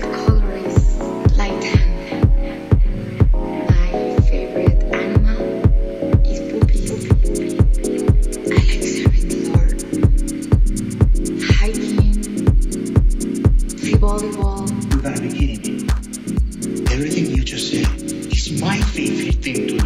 favorite light tan. My favorite animal is puppies. I like surfing the water, hiking, play volleyball. You gotta be kidding me. Everything you just said is my favorite thing to do.